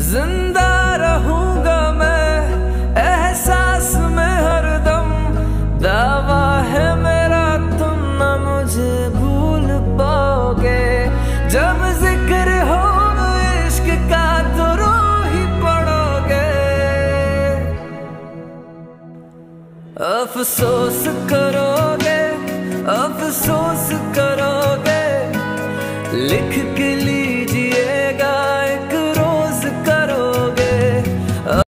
ज़िंदा रहूँगा मैं, एहसास में हरदम दावा है मेरा, तुम न मुझे भूल पाओगे। जब ज़िक्र हो इश्क का तो रो ही पड़ोगे। अफसोस करोगे अफसोस करोगे। लिख के लीजिए